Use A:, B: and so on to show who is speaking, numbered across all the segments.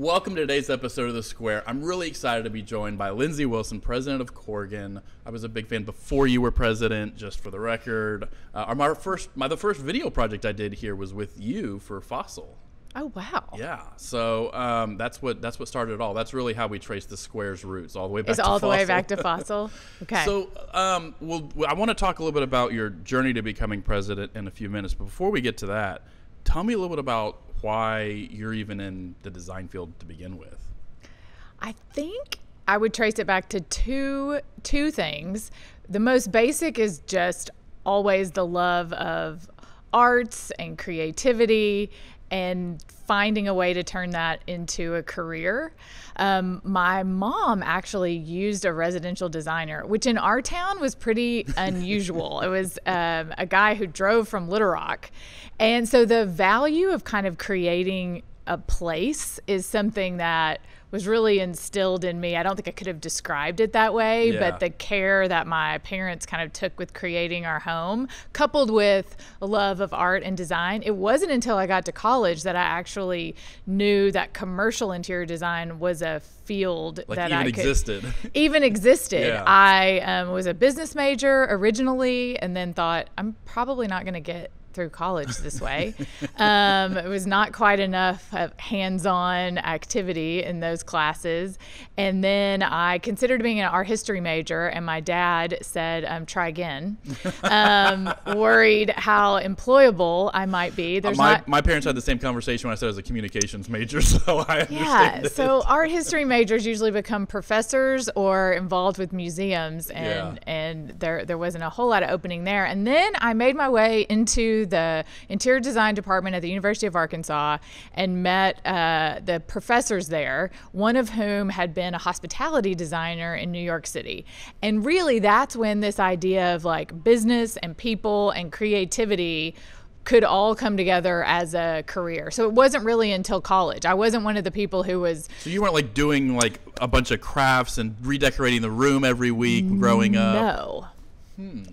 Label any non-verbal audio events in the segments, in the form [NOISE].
A: Welcome to today's episode of The Square. I'm really excited to be joined by Lindsay Wilson, president of Corgan. I was a big fan before you were president, just for the record. Uh, my first, my the first video project I did here was with you for Fossil.
B: Oh wow!
A: Yeah, so um, that's what that's what started it all. That's really how we trace the square's roots all the way back.
B: It's
A: to
B: all
A: fossil.
B: the way back to [LAUGHS] fossil. Okay.
A: So, um, we'll, I want to talk a little bit about your journey to becoming president in a few minutes. But before we get to that, tell me a little bit about why you're even in the design field to begin with.
B: I think I would trace it back to two two things. The most basic is just always the love of arts and creativity and finding a way to turn that into a career. Um, my mom actually used a residential designer, which in our town was pretty [LAUGHS] unusual. it was um, a guy who drove from Little Rock. And so the value of kind of creating a place is something that was really instilled in me. I don't think I could have described it that way,
A: Yeah.
B: but the care that my parents kind of took with creating our home, coupled with a love of art and design, it wasn't until I got to college that I actually knew that commercial interior design was a field
A: Like
B: that
A: even
B: I could
A: existed. [LAUGHS]
B: even existed.
A: Yeah.
B: I um, was a business major originally, and then thought I'm probably not going to get through college this way. [LAUGHS] um, it was not quite enough of hands-on activity in those classes, and then I considered being an art history major, and my dad said, um, "Try again." [LAUGHS] Um, worried how employable I might be. There's
A: my,
B: not
A: my parents had the same conversation when I said I was a communications major, [LAUGHS] so I understand.
B: yeah,
A: it.
B: so art history majors usually become professors or involved with museums, and
A: Yeah.
B: and there there wasn't a whole lot of opening there. And then I made my way into the interior design department at the University of Arkansas and met uh, the professors there. One of whom had been a hospitality designer in New York City, and really that's when this idea of like business and people and creativity could all come together as a career. So it wasn't really until college. I wasn't one of the people who was
A: So you weren't like doing like a bunch of crafts and redecorating the room every week growing up.
B: no.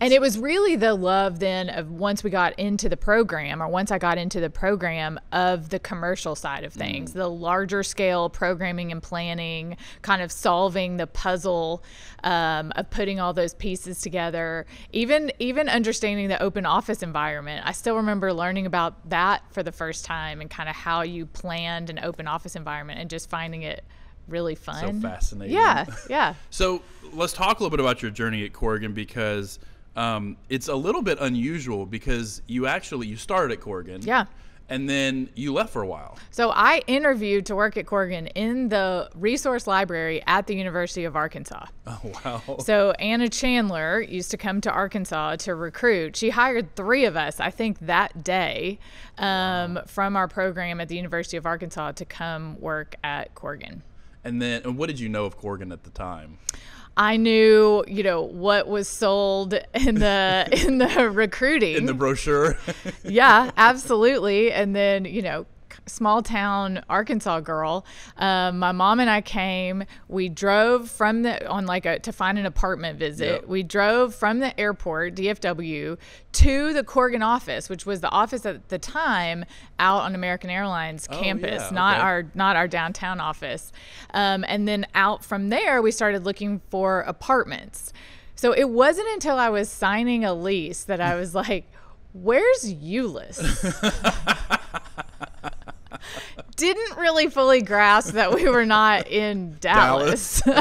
B: And it was really the love then of once we got into the program, or once I got into the program of the commercial side of things, the larger scale programming and planning, kind of solving the puzzle um, of putting all those pieces together. Even even understanding the open office environment, I still remember learning about that for the first time and kind of how you planned an open office environment and just finding it really fun.
A: So fascinating.
B: Yeah, yeah. [LAUGHS]
A: So let's talk a little bit about your journey at Corgan because um, it's a little bit unusual because you actually you started at Corgan.
B: Yeah.
A: And then you left for a while.
B: So I interviewed to work at Corgan in the resource library at the University of Arkansas.
A: Oh wow. [LAUGHS]
B: So Anna Chandler used to come to Arkansas to recruit. She hired three of us, I think, that day um, from our program at the University of Arkansas to come work at Corgan.
A: And then and what did you know of Corgan at the time?
B: I knew, you know, what was sold in the in the recruiting. [LAUGHS]
A: In the brochure.
B: yeah, absolutely. And then, you know, small town Arkansas girl. Um, my mom and I came. We drove from the on like a to find an apartment visit.
A: Yep.
B: We drove from the airport DFW to the Corgan office, which was the office at the time out on American Airlines campus,
A: yeah,
B: not
A: okay.
B: our not our downtown office. Um, and then out from there, we started looking for apartments. So it wasn't until I was signing a lease that I was [LAUGHS] like, "Where's Euless?" [LAUGHS] Didn't really fully grasp that we were not in [LAUGHS] Dallas. [LAUGHS]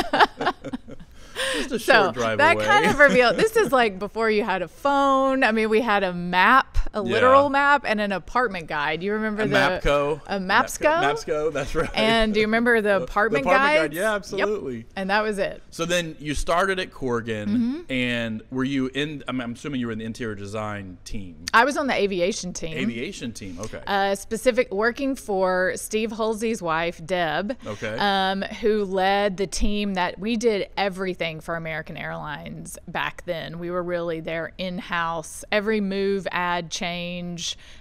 A: Just a
B: so
A: short drive
B: that
A: away.
B: kind of revealed this is [LAUGHS] like before you had a phone. I mean, we had a map, a literal map, and an apartment guide. Do you remember
A: a
B: the
A: Mapco.
B: a Mapsco?
A: Mapsco, that's right.
B: And do you remember the apartment, [LAUGHS]
A: the apartment guide, yeah,
B: Yep.
A: absolutely.
B: And that was it.
A: So then you started at Corgan,
B: Mm-hmm.
A: and were you in? I'm, I'm assuming you were in the interior design team,
B: I was on the aviation team.
A: aviation team. Okay.
B: uh, specific working for Steve Hulsey's wife, Deb,
A: Okay.
B: um, who led the team that we did everything for American Airlines back then. We were really their in house. Every move, ad, change,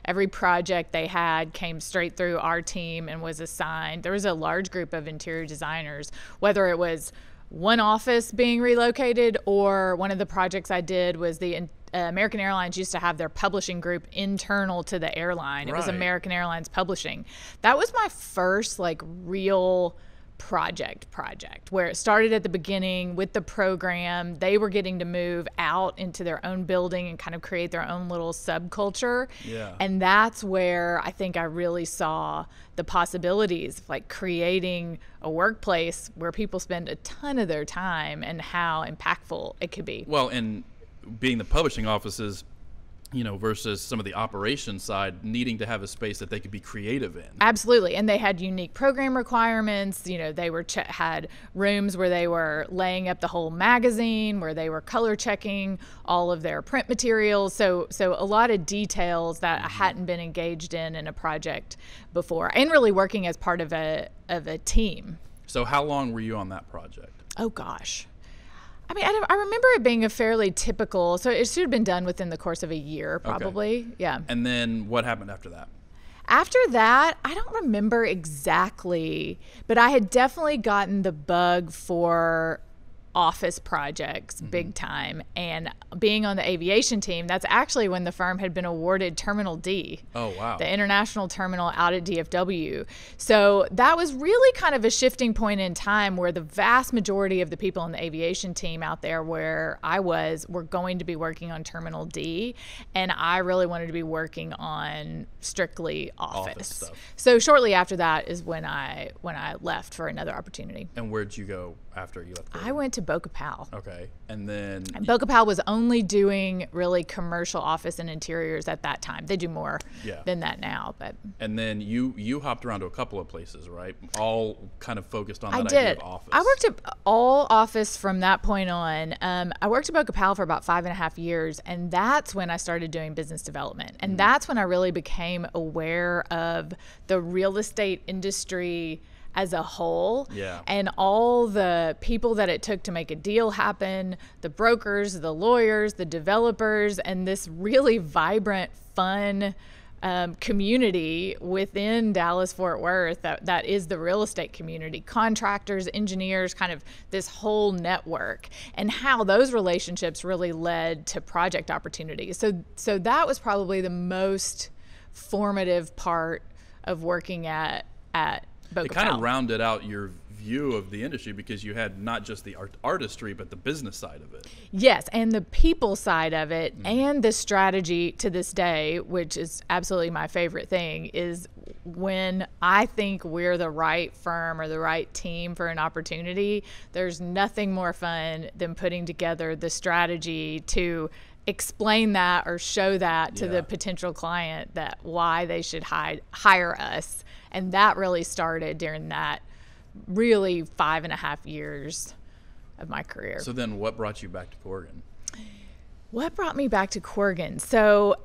B: every project they had came straight through our team and was assigned. There was a large group of interior designers, whether it was one office being relocated or one of the projects I did was the uh, American Airlines used to have their publishing group internal to the airline. It was American Airlines Publishing. That was my first like real project project where it started at the beginning with the program. They were getting to move out into their own building and kind of create their own little subculture.
A: Yeah.
B: and that's where i think i really saw the possibilities of like creating a workplace where people spend a ton of their time and how impactful it could be.
A: Well, and being the publishing offices, you know, versus some of the operations side, needing to have a space that they could be creative in.
B: Absolutely, and they had unique program requirements. You know, they were che- had rooms where they were laying up the whole magazine, where they were color checking all of their print materials. So, so a lot of details that I hadn't been engaged in in a project before, and really working as part of a of a team.
A: So, how long were you on that project?
B: Oh gosh. I mean, I, I remember it being a fairly typical. So it should have been done within the course of a year, probably. Yeah.
A: And then what happened after that?
B: After that, I don't remember exactly, but I had definitely gotten the bug for office projects
A: Mm-hmm.
B: big time. And being on the aviation team, that's actually when the firm had been awarded Terminal D.
A: Oh, wow.
B: The international terminal out at DFW. So that was really kind of a shifting point in time where the vast majority of the people on the aviation team out there where I was were going to be working on Terminal D. And I really wanted to be working on strictly office.
A: stuff.
B: So shortly after that is when I when I left for another opportunity.
A: And where'd you go after you left?
B: I went to BOKA Powell.
A: Okay. And then
B: And BOKA Powell was only doing really commercial office and interiors at that time. They do more
A: Yeah.
B: than that now, but
A: and then you you hopped around to a couple of places, right? All kind of focused on that
B: I
A: idea
B: did.
A: of office.
B: I worked at all office from that point on. Um, I worked at Boca Pal for about five and a half years, and that's when I started doing business development.
A: Mm.
B: And that's when I really became aware of the real estate industry as a whole
A: Yeah.
B: and all the people that it took to make a deal happen the brokers, the lawyers, the developers, and this really vibrant, fun um, community within Dallas Fort Worth that, that is the real estate community contractors, engineers, kind of this whole network, and how those relationships really led to project opportunities. So, so that was probably the most formative part of working at at BOKA
A: it kind of rounded out your view of the industry because you had not just the art- artistry but the business side of it.
B: Yes, and the people side of it
A: Mm-hmm.
B: and the strategy to this day, which is absolutely my favorite thing, is when I think we're the right firm or the right team for an opportunity, there's nothing more fun than putting together the strategy to explain that or show that to
A: Yeah.
B: the potential client that why they should hi- hire us. And that really started during that really five and a half years of my career.
A: So then, what brought you back to Corgan?
B: What brought me back to Corgan? So,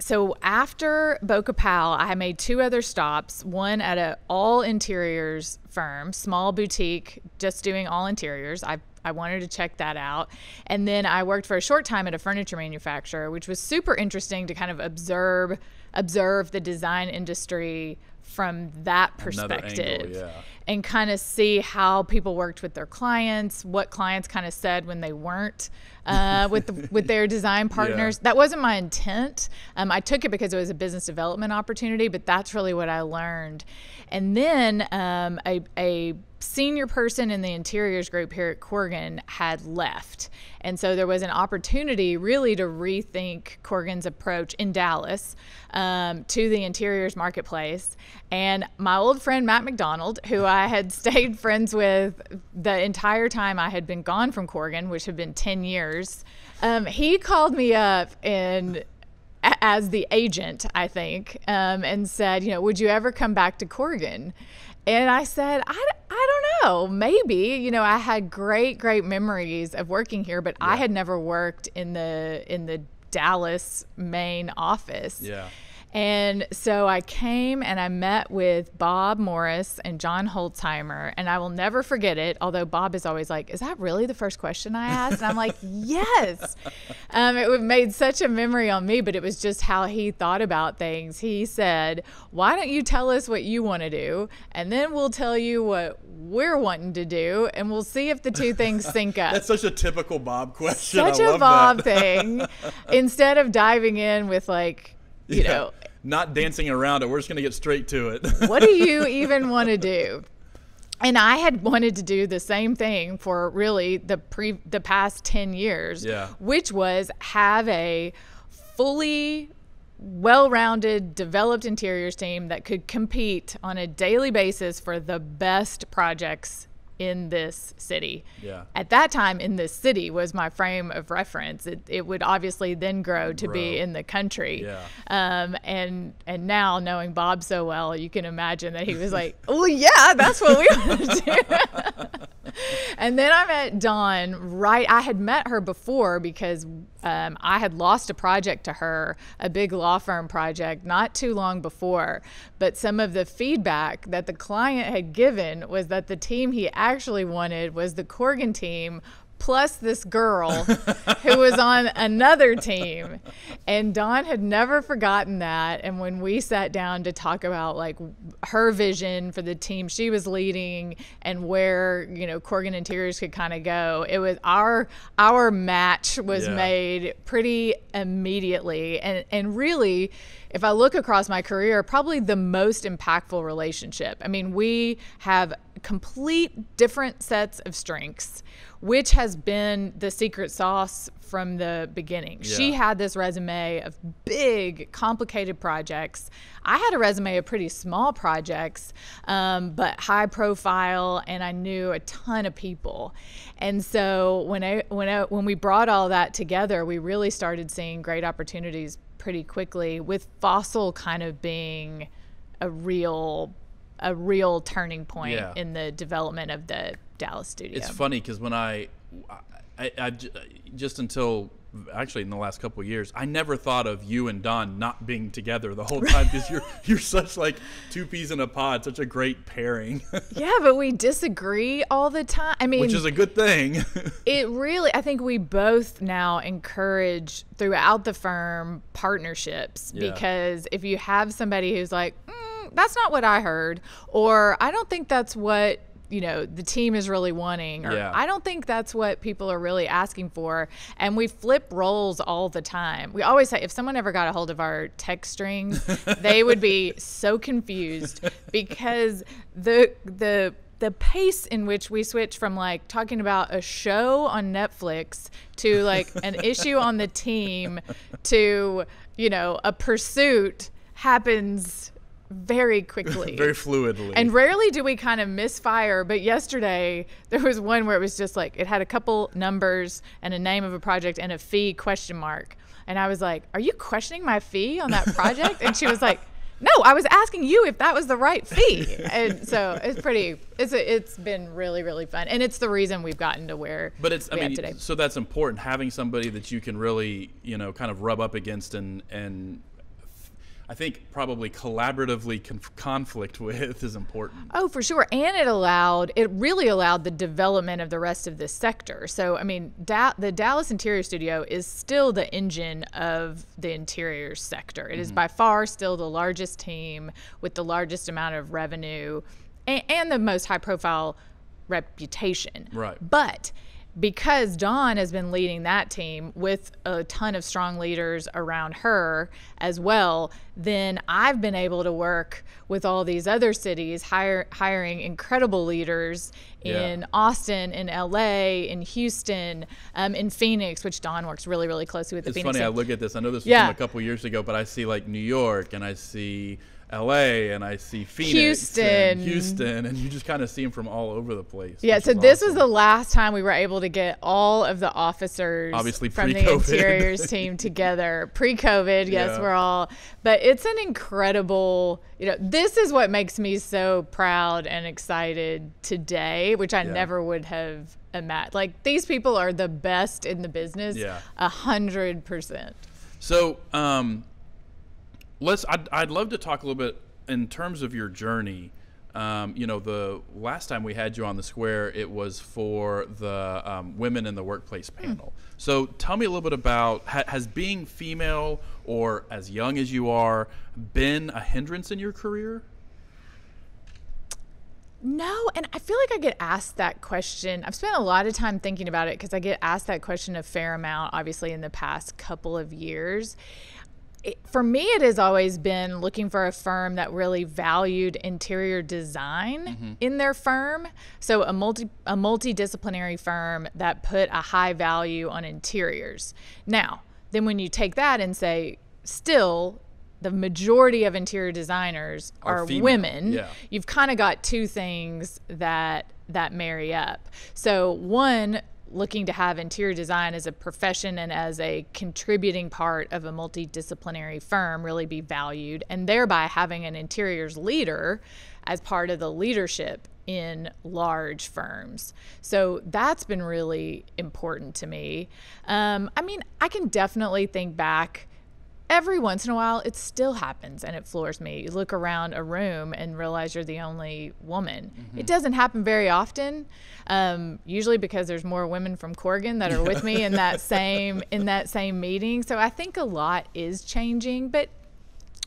B: so after BOKA Powell, I made two other stops. One at an all interiors firm, small boutique, just doing all interiors. I I wanted to check that out, and then I worked for a short time at a furniture manufacturer, which was super interesting to kind of observe observe the design industry from that
A: Another angle,
B: perspective
A: yeah.
B: and kind of see how people worked with their clients, what clients kind of said when they weren't uh, [LAUGHS] with the, with their design partners. That wasn't my intent. Um, I took it because it was a business development opportunity, but that's really what I learned. And then um, a, a senior person in the interiors group here at Corgan had left. And so there was an opportunity really to rethink Corgan's approach in Dallas um, to the interiors marketplace. And my old friend Matt McDonald, who I had [LAUGHS] stayed friends with the entire time I had been gone from Corgan, which had been 10 years, um, he called me up and as the agent, I think, um, and said, you know, would you ever come back to Corgan? And I said, I, I don't know, maybe. You know, I had great, great memories of working here, but I had never worked in the in the Dallas main office.
A: Yeah.
B: And so I came and I met with Bob Morris and John Holzheimer, and I will never forget it. Although Bob is always like, "Is that really the first question I asked?" And I'm like, [LAUGHS] "Yes." Um, it made such a memory on me, but it was just how he thought about things. He said, "Why don't you tell us what you want to do, and then we'll tell you what we're wanting to do, and we'll see if the two things sync up."
A: That's such a typical Bob question.
B: Such
A: I
B: a Bob
A: that.
B: thing. [LAUGHS] Instead of diving in with like, you
A: Yeah.
B: know,
A: not dancing around it. We're just gonna get straight to it. [LAUGHS]
B: what do you even want to do? And I had wanted to do the same thing for really the pre the past 10 years,
A: Yeah.
B: which was have a fully well-rounded developed interiors team that could compete on a daily basis for the best projects in this city.
A: Yeah.
B: At that time in this city was my frame of reference. It, it would obviously then grow to be in the country.
A: Yeah.
B: Um, and and now knowing Bob so well, you can imagine that he was like, "Oh yeah, that's what we want to do." [LAUGHS] and then I met Dawn. Right, I had met her before because um, I had lost a project to her, a big law firm project, not too long before. But some of the feedback that the client had given was that the team he actually wanted was the Corgan team plus this girl who was on another team. And Dawn had never forgotten that. And when we sat down to talk about like her vision for the team she was leading and where, you know, Corgan Interiors could kind of go, it was our our match was
A: Yeah.
B: made pretty immediately. And and really if I look across my career, probably the most impactful relationship. I mean, we have complete different sets of strengths, which has been the secret sauce from the beginning. She had this resume of big, complicated projects. I had a resume of pretty small projects, um, but high profile, and I knew a ton of people. And so when I when I, when we brought all that together, we really started seeing great opportunities pretty quickly. With Fossil kind of being a real a real turning point
A: Yeah.
B: in the development of the Dallas studio.
A: It's funny because when I, I, just until actually in the last couple of years, I never thought of you and Dawn not being together the whole time because you're [LAUGHS] you're such like two peas in a pod, such a great pairing, [LAUGHS]
B: yeah, but we disagree all the time. I mean,
A: which is a good thing. [LAUGHS]
B: it really i think we both now encourage throughout the firm partnerships
A: Yeah.
B: because if you have somebody who's like mm, that's not what i heard. Or i don't think that's what you know the team is really wanting. Or
A: Yeah.
B: i don't think that's what people are really asking for. And we flip roles all the time. We always say if someone ever got a hold of our text strings [LAUGHS] they would be so confused because the the the pace in which we switch from like talking about a show on Netflix to like an [LAUGHS] issue on the team to you know a pursuit happens very quickly [LAUGHS]
A: Very fluidly.
B: and rarely do we kind of misfire, but yesterday there was one where it was just like it had a couple numbers and a name of a project and a fee question mark. And I was like, "Are you questioning my fee on that project?" and she was like, [LAUGHS] "No, I was asking you if that was the right fee." And so it's pretty it's a, it's been really really fun. And it's the reason we've gotten to where
A: but it's I mean,
B: today.
A: so that's important having somebody that you can really you know kind of rub up against and and. I think probably collaboratively conf- conflict [LAUGHS] with is important.
B: Oh, for sure. And it allowed, it really allowed the development of the rest of this sector. So, I mean, da- the Dallas Interior Studio is still the engine of the interior sector. It is mm-hmm. by far still the largest team with the largest amount of revenue and, and the most high profile reputation.
A: Right.
B: But because Dawn has been leading that team with a ton of strong leaders around her as well, then I've been able to work with all these other cities, hire, hiring incredible leaders
A: Yeah.
B: in Austin, in LA, in Houston, um, in Phoenix, which Dawn works really, really closely with the
A: It's
B: Phoenix.
A: funny. I look at this. I know this was
B: Yeah.
A: from a couple years ago, but I see like New York and I see L.A. and I see Phoenix,
B: Houston.
A: and Houston, and you just kind of see them from all over the place.
B: Yeah, so
A: is
B: this
A: awesome.
B: was the last time we were able to get all of the officers
A: Obviously
B: from the interiors team [LAUGHS] together. Pre-COVID, yes,
A: Yeah.
B: we're all. But it's an incredible, you know, this is what makes me so proud and excited today, which I
A: Yeah.
B: never would have imagined. Like these people are the best in the business,
A: Yeah.
B: a hundred percent.
A: So, um, let's. I'd, I'd love to talk a little bit in terms of your journey. Um, you know, the last time we had you on the square, it was for the um, women in the workplace panel. So tell me a little bit about ha- has being female or as young as you are been a hindrance in your career?
B: No, and I feel like I get asked that question. I've spent a lot of time thinking about it because I get asked that question a fair amount, obviously, in the past couple of years. It, for me, it has always been looking for a firm that really valued interior design mm-hmm. in their firm. So a multi a multidisciplinary firm that put a high value on interiors. Now, then when you take that and say, still the majority of interior designers are, are women. Yeah. You've kind of got two things that that marry up. So one looking to have interior design as a profession and as a contributing part of a multidisciplinary firm really be valued and thereby having an interiors leader as part of the leadership in large firms. So that's been really important to me. Um, I mean, I can definitely think back every once in a while it still happens and it floors me. You look around a room and realize you're the only woman. Mm-hmm. It doesn't happen very often. Um, usually because there's more women from Corgan that are with me in that [LAUGHS] same in that same meeting. So I think a lot is changing, but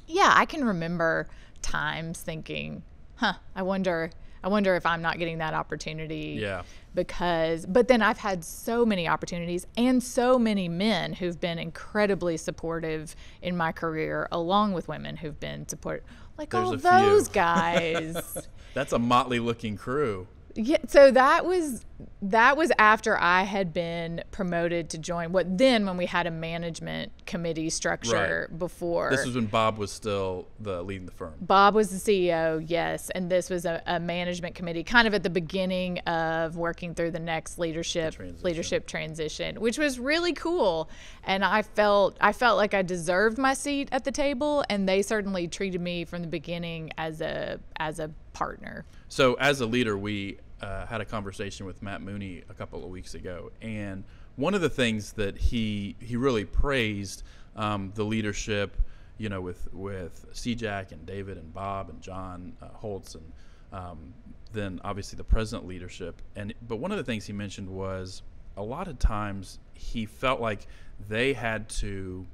B: yeah, I can remember times thinking, "Huh, I wonder I wonder if I'm not getting that opportunity.
A: Yeah.
B: Because, but then I've had so many opportunities and so many men who've been incredibly supportive in my career, along with women who've been support, like There's all those guys. [LAUGHS]
A: That's a motley looking crew.
B: Yeah, so that was that was after I had been promoted to join what then when we had a management committee structure right. before.
A: This was when Bob was still the leading the firm.
B: Bob was the CEO, yes, and this was a, a management committee kind of at the beginning of working through the next leadership the transition. leadership transition, which was really cool. And I felt I felt like I deserved my seat at the table and they certainly treated me from the beginning as a as a partner.
A: So as a leader, we uh, had a conversation with Matt Mooney a couple of weeks ago, and one of the things that he he really praised um, the leadership, you know, with with CJAC and David and Bob and John uh, Holtz and um, then obviously the present leadership. And but one of the things he mentioned was a lot of times he felt like they had to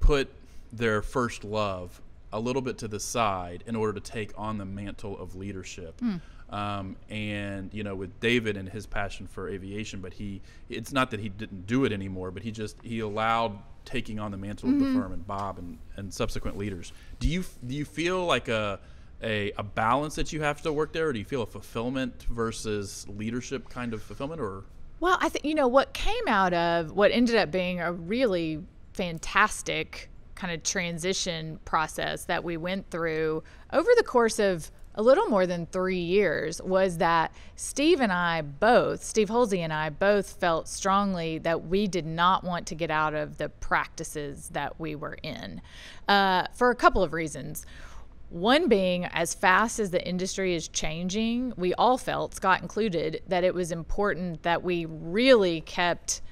A: put their first love a little bit to the side in order to take on the mantle of leadership. Mm. Um, and you know, with David and his passion for aviation, but he, it's not that he didn't do it anymore, but he just he allowed taking on the mantle mm-hmm. of the mm-hmm. firm and Bob and, and subsequent leaders. Do you do you feel like a, a a balance that you have to work there, or do you feel a fulfillment versus leadership kind of fulfillment, or?
B: Well, I think you know what came out of what ended up being a really fantastic kind of transition process that we went through over the course of a little more than three years was that Steve and I both, Steve Hulsey and I both felt strongly that we did not want to get out of the practices that we were in uh, for a couple of reasons. One being, as fast as the industry is changing, we all felt, Scott included, that it was important that we really kept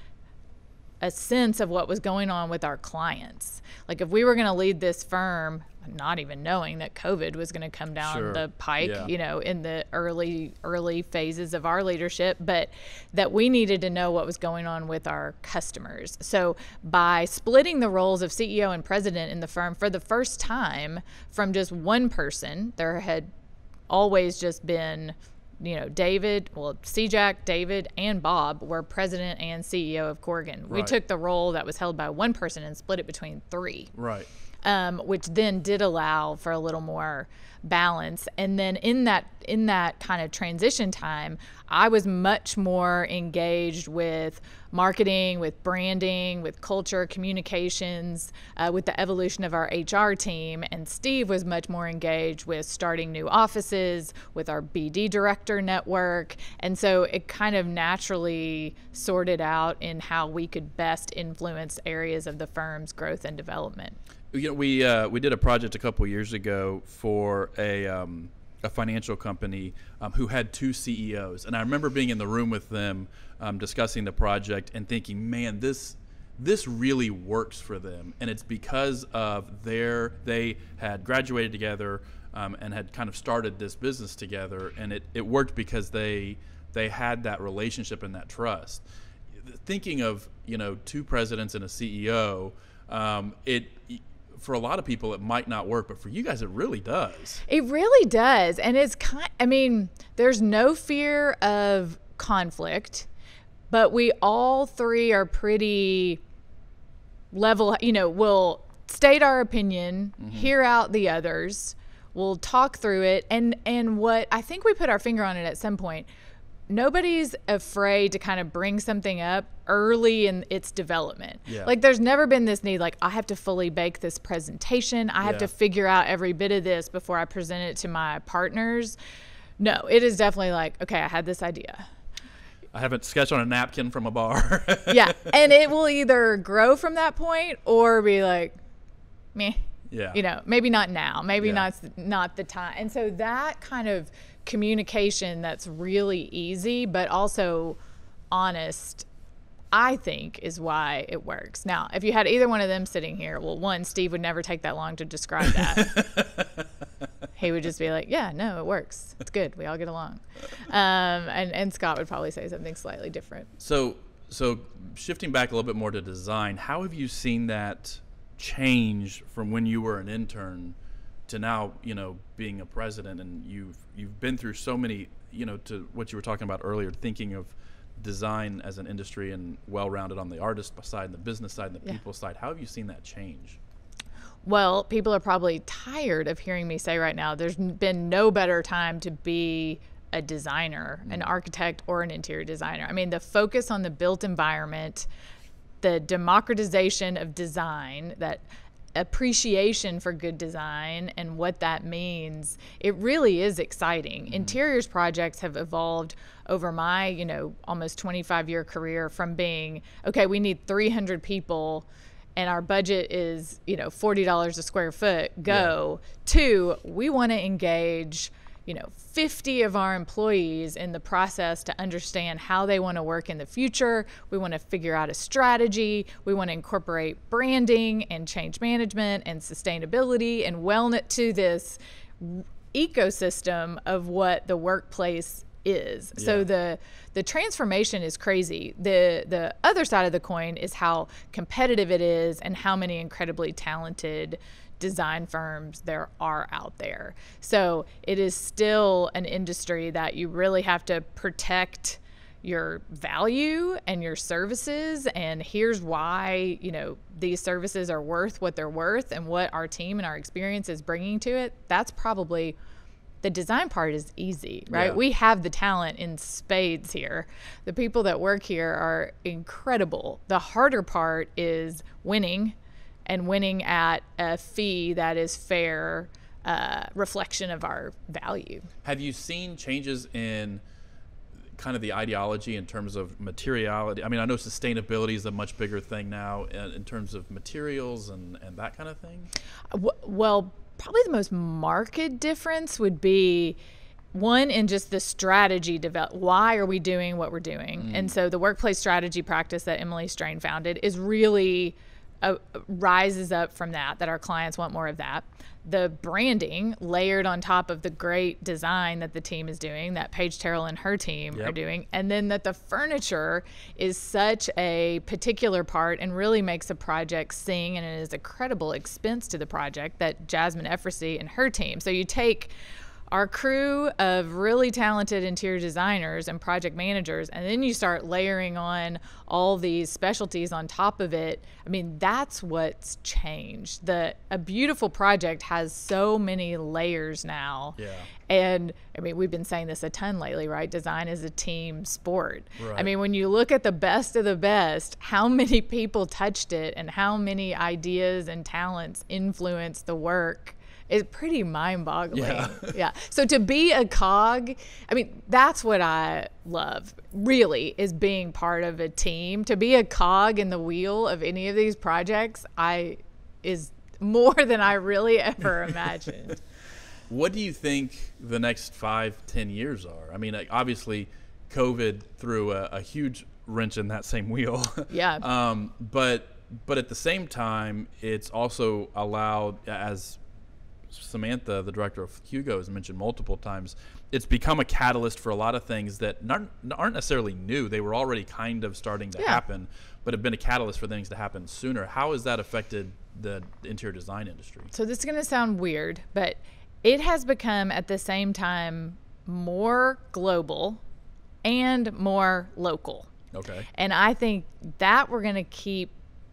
B: a sense of what was going on with our clients. Like if we were going to lead this firm, not even knowing that COVID was going to come down sure. the pike, yeah. you know, in the early early phases of our leadership, but that we needed to know what was going on with our customers. So by splitting the roles of CEO and president in the firm for the first time from just one person, there had always just been you know, David, well, CJAC, David, and Bob were president and CEO of Corgan. Right. We took the role that was held by one person and split it between three.
A: Right.
B: Um, which then did allow for a little more balance. And then in that in that kind of transition time, I was much more engaged with marketing, with branding, with culture, communications, uh, with the evolution of our HR team. And Steve was much more engaged with starting new offices, with our BD director network. And so it kind of naturally sorted out in how we could best influence areas of the firm's growth and development.
A: You know, we uh, we did a project a couple years ago for a um, a financial company um, who had two CEOs, and I remember being in the room with them um, discussing the project and thinking, man, this this really works for them, and it's because of their they had graduated together um, and had kind of started this business together, and it, it worked because they they had that relationship and that trust. Thinking of you know two presidents and a CEO, um, it for a lot of people it might not work, but for you guys it really does.
B: It really does, and it's kind. I mean, there's no fear of conflict, but we all three are pretty level. You know, we'll state our opinion, mm-hmm. hear out the others, we'll talk through it, and and what I think we put our finger on it at some point nobody's afraid to kind of bring something up early in its development. Yeah. Like there's never been this need like I have to fully bake this presentation. I have yeah. to figure out every bit of this before I present it to my partners. No, it is definitely like, okay, I had this idea.
A: I haven't sketched on a napkin from a bar. [LAUGHS]
B: yeah, and it will either grow from that point or be like, me. Yeah. You know, maybe not now, maybe yeah. not not the time. And so that kind of communication that's really easy, but also honest, I think is why it works. Now, if you had either one of them sitting here, well, one, Steve would never take that long to describe that. [LAUGHS] he would just be like, "Yeah, no, it works. It's good. We all get along." Um, and and Scott would probably say something slightly different.
A: So, so shifting back a little bit more to design, how have you seen that change from when you were an intern to now you know being a president and you've you've been through so many you know to what you were talking about earlier thinking of design as an industry and well-rounded on the artist side and the business side and the yeah. people side how have you seen that change
B: well people are probably tired of hearing me say right now there's been no better time to be a designer mm. an architect or an interior designer i mean the focus on the built environment the democratization of design that appreciation for good design and what that means, it really is exciting. Mm-hmm. Interiors projects have evolved over my, you know, almost 25 year career from being, okay, we need 300 people and our budget is, you know, $40 a square foot, go, yeah. to we want to engage you know 50 of our employees in the process to understand how they want to work in the future we want to figure out a strategy we want to incorporate branding and change management and sustainability and wellness to this ecosystem of what the workplace is. Yeah. So the the transformation is crazy. The the other side of the coin is how competitive it is and how many incredibly talented design firms there are out there. So it is still an industry that you really have to protect your value and your services and here's why you know these services are worth what they're worth and what our team and our experience is bringing to it that's probably the design part is easy right yeah. we have the talent in spades here the people that work here are incredible the harder part is winning and winning at a fee that is fair uh, reflection of our value.
A: Have you seen changes in kind of the ideology in terms of materiality? I mean, I know sustainability is a much bigger thing now in, in terms of materials and, and that kind of thing.
B: Well, probably the most marked difference would be one in just the strategy develop why are we doing what we're doing mm. and so the workplace strategy practice that emily strain founded is really uh, rises up from that that our clients want more of that the branding layered on top of the great design that the team is doing that paige terrell and her team yep. are doing and then that the furniture is such a particular part and really makes a project sing and it is a credible expense to the project that jasmine efrisy and her team so you take our crew of really talented interior designers and project managers and then you start layering on all these specialties on top of it. I mean that's what's changed. The a beautiful project has so many layers now. Yeah. and i mean we've been saying this a ton lately right? Design is a team sport. Right. i mean when you look at the best of the best how many people touched it and how many ideas and talents influence the work is pretty mind boggling. Yeah. [LAUGHS] yeah. So to be a cog, I mean, that's what I love really is being part of a team. To be a cog in the wheel of any of these projects, I is more [LAUGHS] than I really ever imagined. [LAUGHS]
A: what do you think the next five, ten years are? I mean, obviously, COVID threw a, a huge wrench in that same wheel.
B: Yeah.
A: um, but but at the same time, it's also allowed as Samantha, the director of Hugo, has mentioned multiple times. It's become a catalyst for a lot of things that not, aren't necessarily new. They were already kind of starting to
B: Yeah.
A: happen, but have been a catalyst for things to happen sooner. How has that affected the interior design industry?
B: So this is going to sound weird, but it has become at the same time more global and more local.
A: Okay.
B: And I think that we're going to keep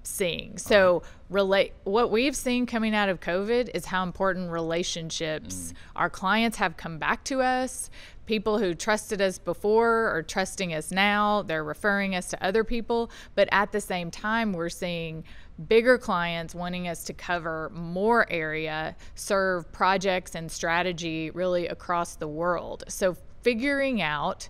B: seeing. Uh-huh. So relate what we've seen coming out of COVID is how important relationships mm. our clients have come back to us. People who trusted us before are trusting us now. They're referring us to other people, but at the same time we're seeing bigger clients wanting us to cover more area, serve projects and strategy really across the world. So figuring out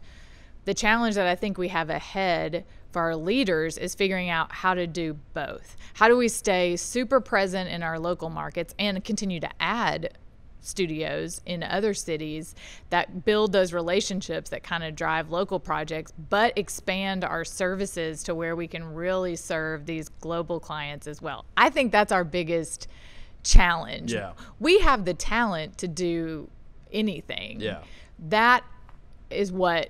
B: the challenge that I think we have ahead for our leaders is figuring out how to do both. How do we stay super present in our local markets and continue to add studios in other cities that build those relationships that kind of drive local projects, but expand our services to where we can really serve these global clients as well? I think that's our biggest challenge.
A: Yeah.
B: We have the talent to do anything.
A: Yeah.
B: That is what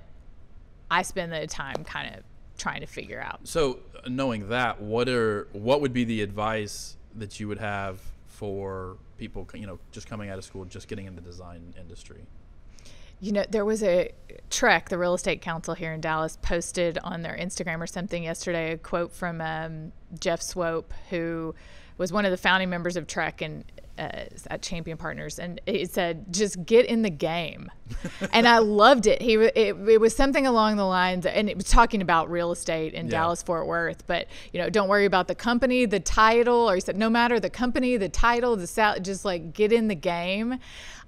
B: I spend the time kind of trying to figure out.
A: So, uh, knowing that, what are what would be the advice that you would have for people, you know, just coming out of school, just getting in the design industry?
B: You know, there was a TREC, the real estate council here in Dallas, posted on their Instagram or something yesterday a quote from um, Jeff Swope, who was one of the founding members of TREC and uh, at Champion Partners, and it said, "Just get in the game," [LAUGHS] and I loved it. He it, it was something along the lines, and it was talking about real estate in
A: Yeah.
B: Dallas Fort Worth. But you know, don't worry about the company, the title, or he said, no matter the company, the title, the sal, just like get in the game.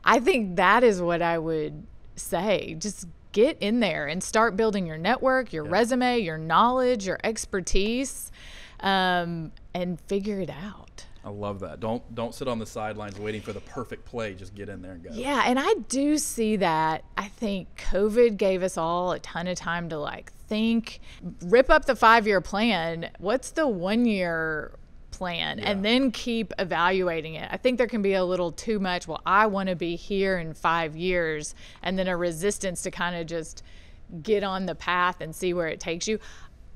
B: I think that is what I would say. Just get in there and start building your network, your resume, your knowledge, your expertise, um, and figure it out.
A: I love that. Don't don't sit on the sidelines waiting for the perfect play. Just get in there and go.
B: Yeah, and I do see that. I think COVID gave us all a ton of time to like think, rip up the five year plan. What's the one year plan? And then keep evaluating it. I think there can be a little too much. Well, I want to be here in five years, and then a resistance to kind of just get on the path and see where it takes you.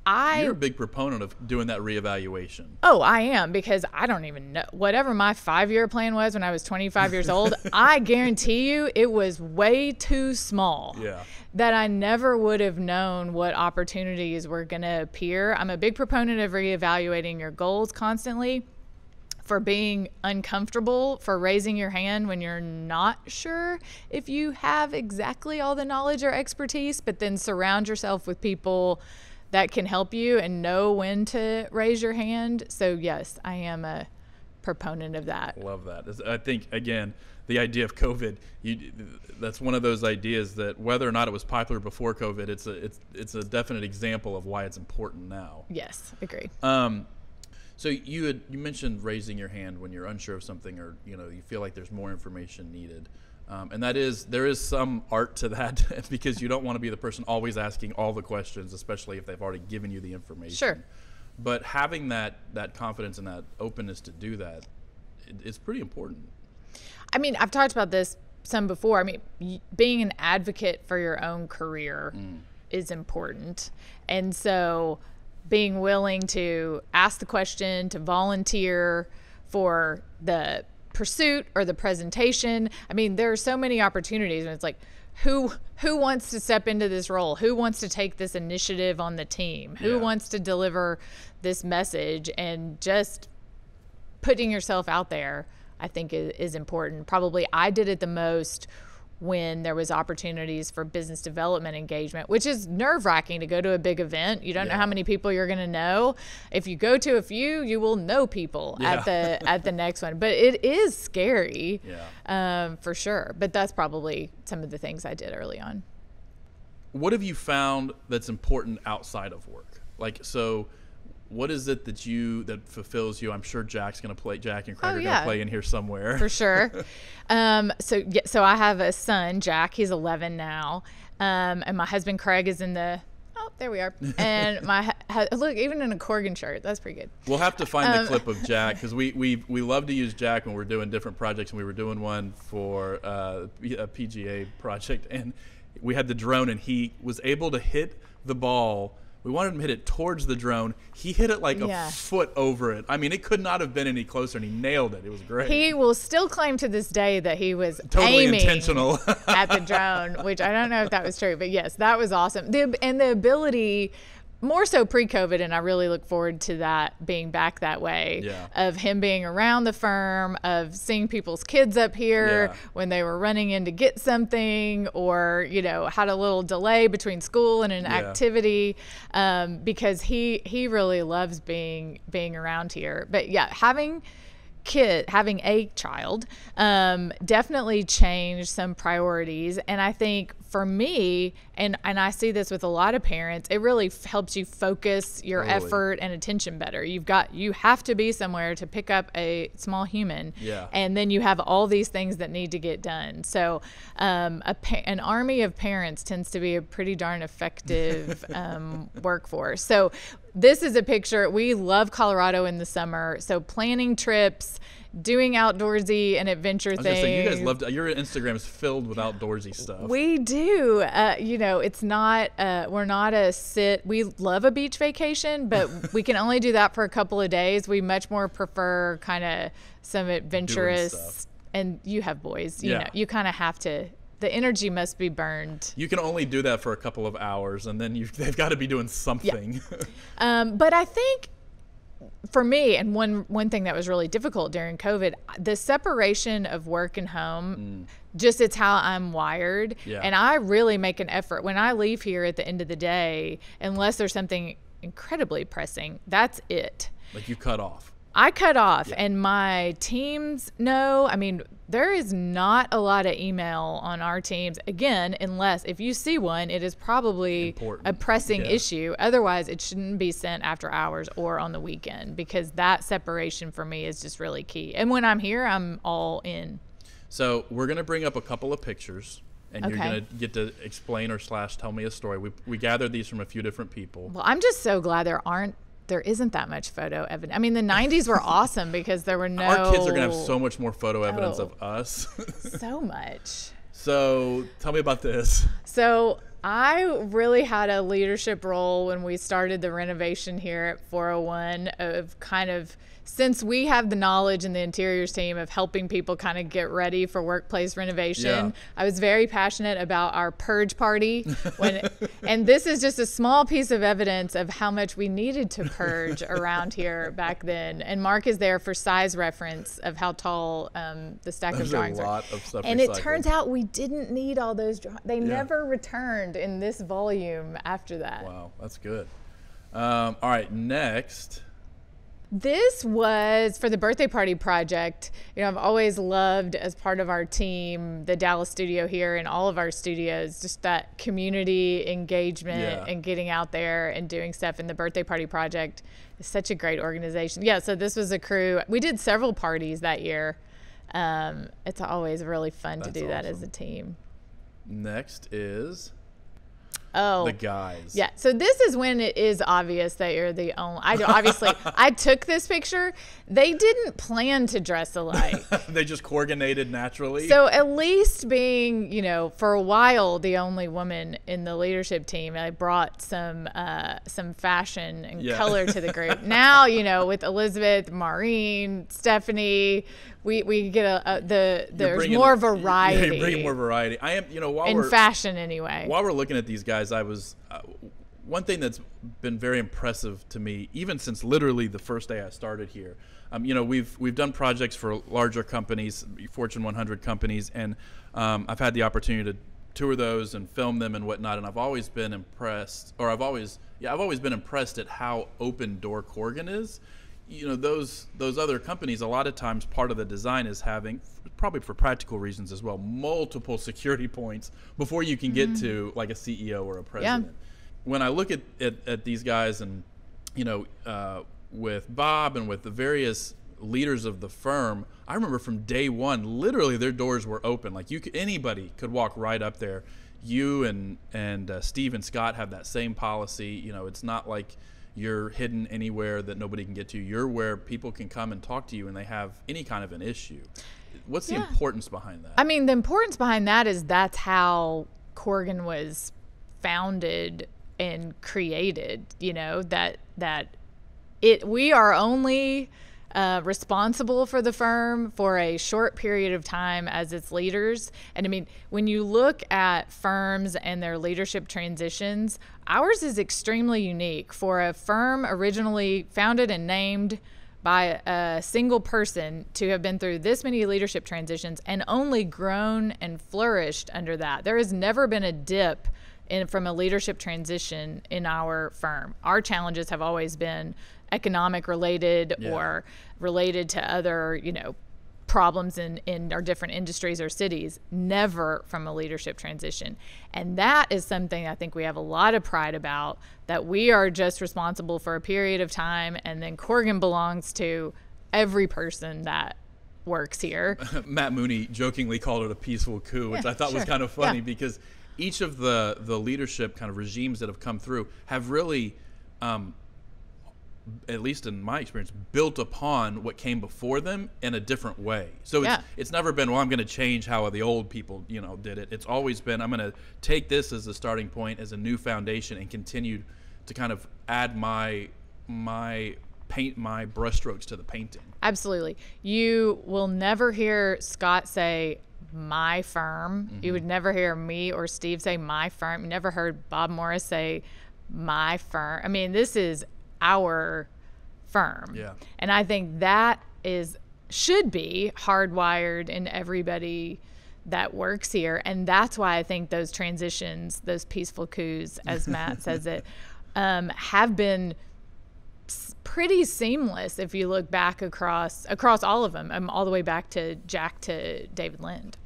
B: I
A: You're a big proponent of doing that reevaluation.
B: Oh, I am because I don't even know whatever my five year plan was when I was 25 years old. [LAUGHS] I guarantee you it was way too small.
A: Yeah.
B: That I never would have known what opportunities were going to appear. I'm a big proponent of reevaluating your goals constantly for being uncomfortable, for raising your hand when you're not sure if you have exactly all the knowledge or expertise, but then surround yourself with people that can help you and know when to raise your hand. So, yes, I am a proponent of that.
A: Love that. I think again, the idea of COVID, you, that's one of those ideas that whether or not it was popular before COVID, it's a it's it's a definite example of why it's important now.
B: Yes, agree.
A: Um, so you had you mentioned raising your hand when you're unsure of something, or you know you feel like there's more information needed, um, and that is there is some art to that [LAUGHS] because you don't want to be the person always asking all the questions, especially if they've already given you the information.
B: Sure.
A: But having that that confidence and that openness to do that, it, it's pretty important.
B: I mean, I've talked about this some before. I mean, y- being an advocate for your own career is important. And so being willing to ask the question, to volunteer for the pursuit or the presentation. I mean, there are so many opportunities and it's like who who wants to step into this role? Who wants to take this initiative on the team? Who
A: Yeah.
B: wants to deliver this message and just putting yourself out there i think is, is important probably i did it the most when there was opportunities for business development engagement which is nerve-wracking to go to a big event. You don't know how many people you're going to know. If you go to a few you will know people at the [LAUGHS] at the next one. But it is scary
A: Yeah.
B: um, for sure. But that's probably some of the things i did early on.
A: What have you found that's important outside of work? Like, so what is it that you that fulfills you? I'm sure Jack's gonna play. Jack and Craig
B: Oh,
A: are
B: yeah.
A: gonna play in here somewhere.
B: for sure. [LAUGHS] um, so yeah, so I have a son, Jack. He's 11 now, um, and my husband Craig is in the oh, there we are. [LAUGHS] And my look, even in a Corgan shirt, that's pretty good.
A: We'll have to find
B: Um,
A: the clip of [LAUGHS] Jack because we, we we love to use Jack when we're doing different projects, and we were doing one for uh, a PGA project, and we had the drone, and he was able to hit the ball. We wanted him to hit it towards the drone. He hit it like
B: Yeah.
A: a foot over it. I mean, it could not have been any closer, and he nailed it. It was great.
B: He will still claim to this day that he was
A: totally
B: aiming
A: intentional.
B: at the drone, which I don't know if that was true, but yes, that was awesome. The and the ability more so pre-COVID, and I really look forward to that being back that way.
A: Yeah.
B: Of him being around the firm, of seeing people's kids up here
A: Yeah.
B: when they were running in to get something, or you know had a little delay between school and an
A: Yeah.
B: activity, um, because he he really loves being being around here. But yeah, having kid having a child um, definitely changed some priorities and i think for me and and i see this with a lot of parents it really f- helps you focus your
A: Totally.
B: effort and attention better you've got you have to be somewhere to pick up a small human
A: Yeah.
B: and then you have all these things that need to get done so um, a pa- an army of parents tends to be a pretty darn effective [LAUGHS] um, workforce so this is a picture we love colorado in the summer so planning trips doing outdoorsy and adventure
A: I was
B: things
A: say you guys loved your Instagram is filled with outdoorsy stuff.
B: we do. Uh, you know, it's not, uh, we're not a sit. We love a beach vacation, but [LAUGHS] we can only do that for a couple of days. We much more prefer kind of some adventurous, and you have boys, you
A: Yeah.
B: know, you kind of have to, the energy must be burned.
A: you can only do that for a couple of hours, and then you they've got to be doing something. [LAUGHS]
B: Um, but I think for me, and one one thing that was really difficult during COVID, the separation of work and home. Mm. Just it's how I'm wired,
A: Yeah.
B: and I really make an effort when I leave here at the end of the day, unless there's something incredibly pressing. That's it.
A: like you cut off.
B: I cut off, and my teams know. I mean, there is not a lot of email on our teams. Again, unless if you see one, it is probably
A: Important.
B: a pressing
A: Yeah.
B: issue. Otherwise, it shouldn't be sent after hours or on the weekend because that separation for me is just really key. And when I'm here, I'm all in.
A: So we're gonna bring up a couple of pictures, and you're gonna get to explain or slash tell me a story. We we gathered these from a few different people.
B: Well, I'm just so glad there aren't. There isn't that much photo evidence. I mean, the '90s were [LAUGHS] awesome because there were no.
A: Our kids are gonna have so much more photo evidence
B: Oh.
A: of us. [LAUGHS]
B: so much.
A: so tell me about this.
B: So I really had a leadership role when we started the renovation here at 401 of kind of since we have the knowledge in the interiors team of helping people kind of get ready for workplace renovation,
A: Yeah.
B: I was very passionate about our purge party when [LAUGHS] and this is just a small piece of evidence of how much we needed to purge [LAUGHS] around here back then. And Mark is there for size reference of how tall um, the stack
A: There's
B: of drawings are.
A: of stuff
B: And it turns out we didn't need all those. Draw- they never returned in this volume after that.
A: Wow, that's good. Um, all right, next.
B: This was for the birthday party project. You know, I've always loved as part of our team, the Dallas studio here and all of our studios, just that community engagement
A: Yeah.
B: and getting out there and doing stuff. And the birthday party project is such a great organization. Yeah, so this was a crew. We did several parties that year. Um, it's always really fun to
A: That's
B: do that as a team.
A: Next is
B: Oh,
A: the guys.
B: Yeah. So this is when it is obvious that you're the only. I obviously [LAUGHS] I took this picture. They didn't plan to dress alike. [LAUGHS]
A: they just coordinated naturally.
B: So at least being, you know, for a while the only woman in the leadership team, I brought some uh, some fashion and
A: Yeah.
B: color to the group. [LAUGHS] now, you know, with Elizabeth, Maureen, Stephanie, we we get a, a the there's
A: bringing-
B: more
A: Yeah,
B: variety
A: you're bringing more variety. I am, you know, while
B: in fashion anyway.
A: while we're looking at these guys, I was uh, one thing that's been very impressive to me, even since literally the first day I started here. Um, you know, we've we've done projects for larger companies, Fortune 100 companies, and um, I've had the opportunity to tour those and film them and whatnot. And I've always been impressed, or I've always yeah, I've always been impressed at how open door Corgan is. You know, those those other companies, a lot of times part of the design is having probably for practical reasons as well, multiple security points before you can get to like a CEO or a president. When I look at, at, at these guys and, you know, uh, with Bob and with the various leaders of the firm, I remember from day one, literally their doors were open. Like you could, anybody could walk right up there. you and and uh, Steve and Scott have that same policy. You know, it's not like you're hidden anywhere that nobody can get to. You're where people can come and talk to you and they have any kind of an issue. What's the importance behind that?
B: I mean, the importance behind that is that's how Corgan was founded and created. You know that that it we are only uh, responsible for the firm for a short period of time as its leaders. And I mean, when you look at firms and their leadership transitions, ours is extremely unique for a firm originally founded and named by a single person to have been through this many leadership transitions and only grown and flourished under that. There has never been a dip in, from a leadership transition in our firm. Our challenges have always been economic related
A: Yeah.
B: or related to other, you know, problems in, in our different industries or cities, never from a leadership transition. And that is something I think we have a lot of pride about that we are just responsible for a period of time and then Corgan belongs to every person that works here. [LAUGHS]
A: Matt Mooney jokingly called it a peaceful coup, which
B: Yeah,
A: I thought was kind of funny
B: Yeah.
A: because each of the the leadership kind of regimes that have come through have really, um, at least in my experience, built upon what came before them in a different way. So it's
B: Yeah.
A: it's never been well. I'm going to change how the old people you know did it. It's always been I'm going to take this as a starting point as a new foundation and continue to kind of add my my paint my brushstrokes to the painting.
B: Absolutely. You will never hear Scott say my firm. You mm-hmm. would never hear me or Steve say my firm. You never heard Bob Morris say my firm. I mean, this is our firm.
A: Yeah.
B: And I think that is should be hardwired in everybody that works here. And that's why I think those transitions, those peaceful coups, as [LAUGHS] Matt says it, um, have been pretty seamless if you look back across across all of them, um, all the way back to Jack to David Lind.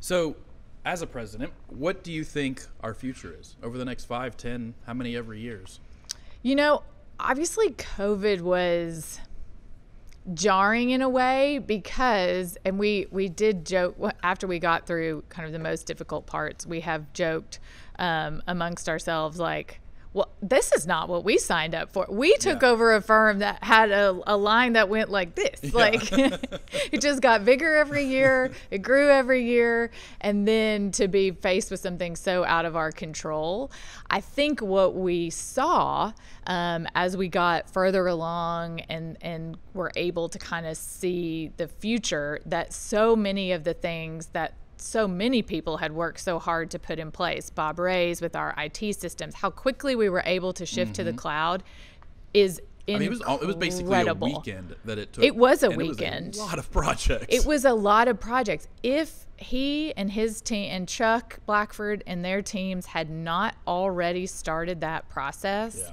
A: So, as a president, what do you think our future is over the next five, ten, how many every years?
B: You know, obviously, COVID was jarring in a way because, and we we did joke after we got through kind of the most difficult parts. We have joked um, amongst ourselves like. Well, this is not what we signed up for. We took
A: Yeah.
B: over a firm that had a, a line that went like this. Like [LAUGHS] it just got bigger every year, it grew every year. And then to be faced with something so out of our control, I think what we saw um, as we got further along and, and were able to kind of see the future, that so many of the things that so many people had worked so hard to put in place. Bob Ray's with our IT systems, how quickly we were able to shift to the cloud is
A: Mm-hmm. I mean, it was all, it was basically a weekend that it took.
B: It was a weekend.
A: a lot of projects.
B: It was a lot of projects. If he and his team and Chuck Blackford and their teams had not already started that process,
A: Yeah.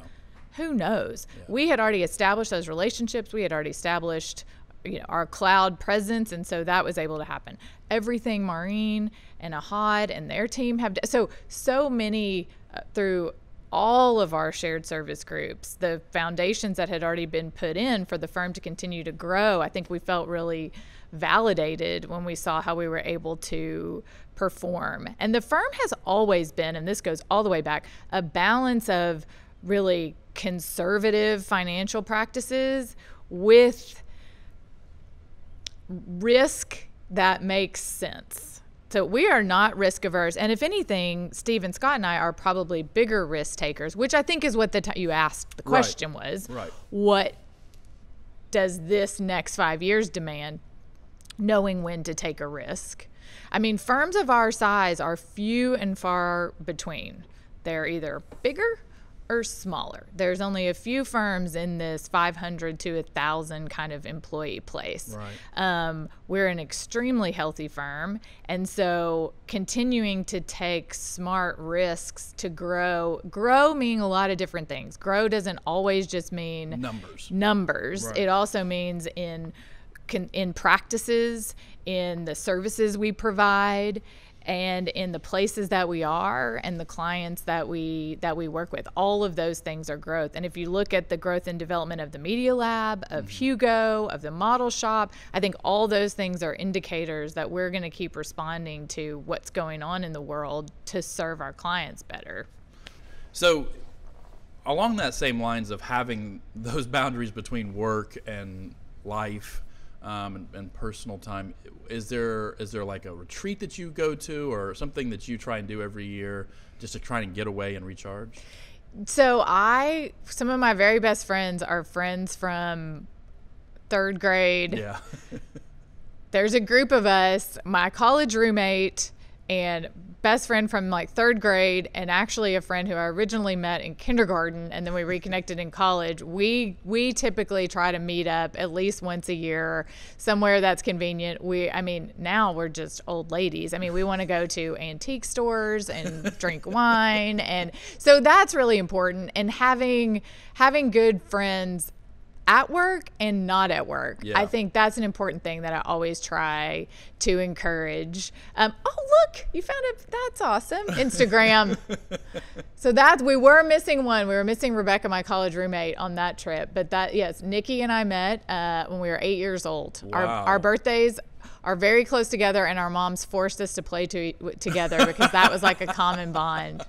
B: who knows? We had already established those relationships. We had already established you know our cloud presence and so that was able to happen. Everything Maureen and Ahad and their team have so so many uh, through all of our shared service groups, the foundations that had already been put in for the firm to continue to grow, I think we felt really validated when we saw how we were able to perform. And the firm has always been, and this goes all the way back, a balance of really conservative financial practices with risk that makes sense. So we are not risk averse, and if anything, Steve and Scott and I are probably bigger risk takers, which I think is what the t- you asked the
A: Right.
B: question was.
A: Right.
B: What does this next five years demand? Knowing when to take a risk. I mean, firms of our size are few and far between. They're either bigger or smaller. There's only a few firms in this 500 to 1,000 kind of employee place.
A: Right.
B: Um, we're an extremely healthy firm. And so continuing to take smart risks to grow, grow meaning a lot of different things. Grow doesn't always just mean
A: numbers.
B: numbers.
A: Right.
B: It also means in in practices, in the services we provide, and in the places that we are and the clients that we that we work with. All of those things are growth. And if you look at the growth and development of the Media Lab, of mm-hmm. Hugo, of the Model Shop, I think all those things are indicators that we're going to keep responding to what's going on in the world to serve our clients better.
A: So, along that same lines of having those boundaries between work and life um, and, and personal time, is there is there like a retreat that you go to or something that you try and do every year just to try and get away and recharge?
B: So I, some of my very best friends are friends from third grade.
A: Yeah. [LAUGHS]
B: There's a group of us, my college roommate and best friend from like third grade and actually a friend who I originally met in kindergarten and then we reconnected in college. We we typically try to meet up at least once a year somewhere that's convenient. We I mean now we're just old ladies. I mean we want to go to antique stores and drink [LAUGHS] wine and so that's really important and having having good friends at work and not at work.
A: Yeah.
B: I think that's an important thing that I always try to encourage. Um, oh, look, you found it. That's awesome. Instagram. [LAUGHS] so that we were missing one. We were missing Rebecca, my college roommate, on that trip. But that yes, Nikki and I met uh, when we were eight years old. Our
A: Wow.
B: our birthdays are very close together, and our moms forced us to play to, together because that was like a common bond.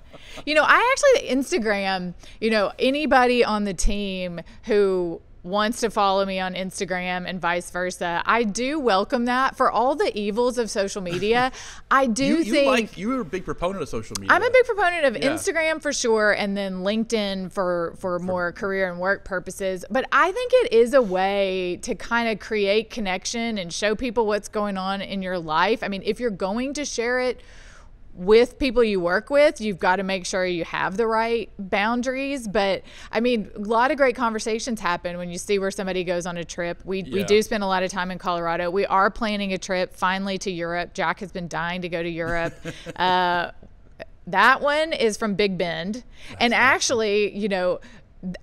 B: You know, I actually Instagram. You know, anybody on the team who wants to follow me on Instagram and vice versa. I do welcome that for all the evils of social media. [LAUGHS] I do
A: you, you
B: think
A: like you're a big proponent of social media.
B: I'm a big proponent of
A: Yeah.
B: Instagram for sure, and then LinkedIn for for more career and work purposes. But I think it is a way to kind of create connection and show people what's going on in your life. I mean, if you're going to share it with people you work with, you've got to make sure you have the right boundaries. But I mean, a lot of great conversations happen when you see where somebody goes on a trip. We, we do spend a lot of time in Colorado. We are planning a trip finally to Europe. Jack has been dying to go to Europe. [LAUGHS] uh, that one is from Big Bend. and actually, you know,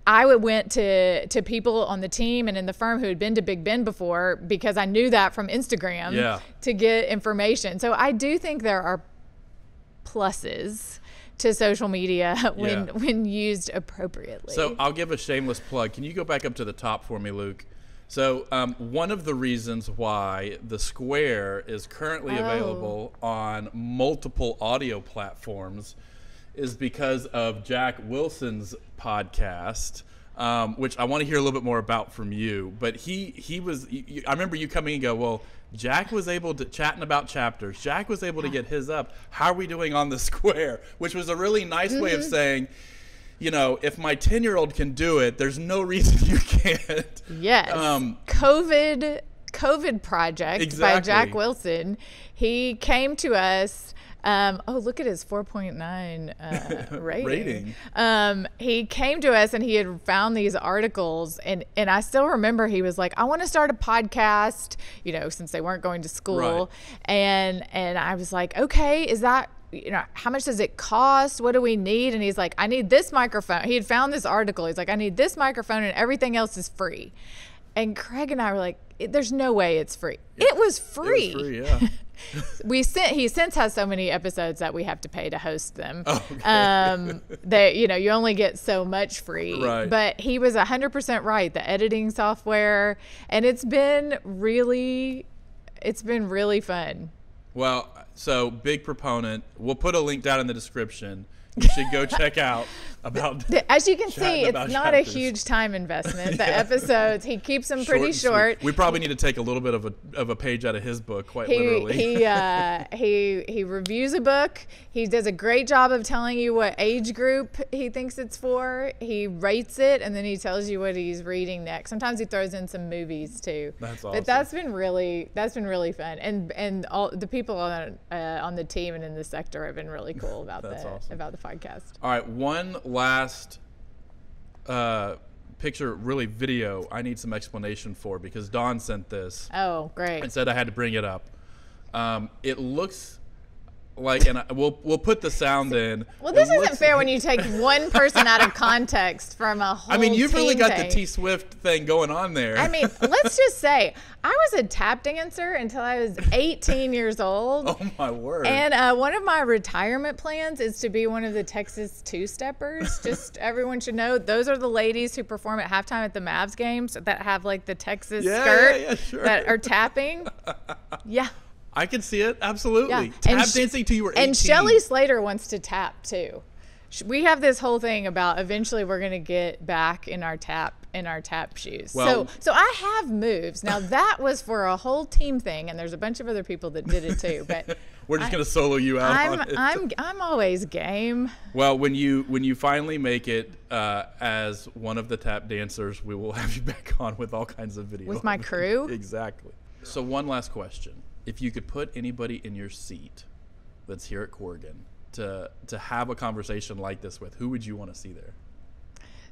B: I went to to people on the team and in the firm who had been to Big Bend before because I knew that from Instagram
A: Yeah.
B: to get information. So I do think there are pluses to social media [LAUGHS] when
A: Yeah.
B: when used appropriately.
A: So I'll give a shameless plug. Can you go back up to the top for me, Luke? So um, one of the reasons why the Square is currently
B: Oh.
A: available on multiple audio platforms is because of Jack Wilson's podcast. Um, which I want to hear a little bit more about from you, but he he was. I remember you coming and go, well, Jack was able to chatting about chapters. Jack was able to get his up. How are we doing on the [LAUGHS] square? Which was a really nice way
B: Mm-hmm.
A: of saying, you know, if my 10 year old can do it, there's no reason [LAUGHS] you can't.
B: Yes.
A: Um,
B: COVID COVID project by Jack Wilson. He came to us. Um, oh, look at his 4.9 uh, [LAUGHS] rating.
A: Rating.
B: Um, he came to us and he had found these articles, and and I still remember he was like, "I want to start a podcast," you know, since they weren't going to school,
A: Right.
B: and and I was like, "Okay, is that?" You know, how much does it cost? What do we need? And he's like, I need this microphone. He had found this article. He's like, I need this microphone and everything else is free. And Craig and I were like, "It- there's no way it's free. It was free.
A: It was free, yeah. [LAUGHS]
B: We sent he since has so many episodes that we have to pay to host them. [LAUGHS]
A: Okay.
B: Um, that you know you only get so much free.
A: Right.
B: But he was hundred percent right. The editing software, and it's been really, it's been really fun.
A: well, so big proponent. We'll put a link down in the description. You should go [LAUGHS] check out about
B: As you can see, it's not a huge time investment. The [LAUGHS]
A: Yeah.
B: episodes he keeps them pretty
A: and sweet.
B: short.
A: We probably need to take a little bit of a of a page out of his book, quite
B: he
A: literally.
B: he uh, [LAUGHS] he he reviews a book. He does a great job of telling you what age group he thinks it's for. He rates it, and then he tells you what he's reading next. Sometimes he throws in some movies too.
A: That's awesome.
B: But that's been really that's been really fun, and and all the people on uh, on the team and in the sector have been really cool [LAUGHS] about the
A: awesome.
B: about the podcast.
A: All right, one last uh, picture, really video. I need some explanation for because Dawn sent this
B: Oh, great!
A: and said I had to bring it up. Um, it looks Like, and I, we'll we'll put the sound in.
B: Well, this isn't fair when you take one person out of [LAUGHS] context from a whole
A: I mean, you've really got
B: thing.
A: the T Swift thing going on there.
B: I mean, let's just say I was a tap dancer until I was 18 years old. [LAUGHS]
A: oh my word.
B: And uh, one of my retirement plans is to be one of the Texas two steppers. [LAUGHS] Just everyone should know those are the ladies who perform at halftime at the Mavs games that have like the Texas
A: Yeah,
B: skirt
A: yeah, yeah, sure.
B: that are tapping. Yeah.
A: I can see it absolutely.
B: Yeah.
A: Tap
B: Sh-
A: dancing till you were 18.
B: And Shelly Slater wants to tap too. We have this whole thing about eventually we're gonna get back in our tap in our tap shoes.
A: Well-
B: so so I have moves. Now [LAUGHS] that was for a whole team thing, and there's a bunch of other people that did it too. But [LAUGHS]
A: We're just gonna solo you out
B: I'm
A: on it.
B: I'm I'm always game.
A: Well, when you when you finally make it uh, as one of the tap dancers, we will have you back on with all kinds of videos
B: With my crew? [LAUGHS]
A: exactly. So one last question: If you could put anybody in your seat that's here at Corgan to to have a conversation like this with, who would you want to see there?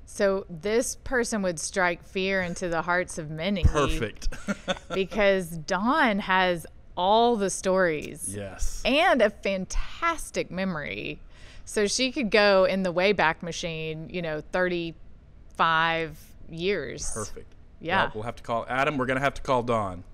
B: So this person would strike fear into the hearts of many.
A: Perfect. [LAUGHS]
B: Because Dawn has all the stories.
A: yes.
B: and a fantastic memory. So she could go in the Wayback Machine, you know, 35 years.
A: Perfect.
B: Yeah.
A: Well, we'll have to call Adam. We're gonna have to call Dawn.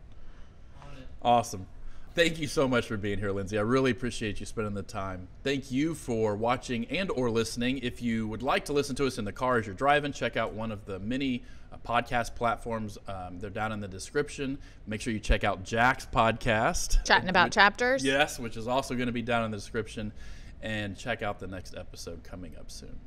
A: Awesome. Thank you so much for being here, Lindsay. I really appreciate you spending the time. Thank you for watching and or listening. If you would like to listen to us in the car as you're driving, check out one of the many uh, podcast platforms. Um, they're down in the description. Make sure you check out Jack's podcast.
B: Chatting about chapters.
A: Yes, which is also going to be down in the description. And check out the next episode coming up soon.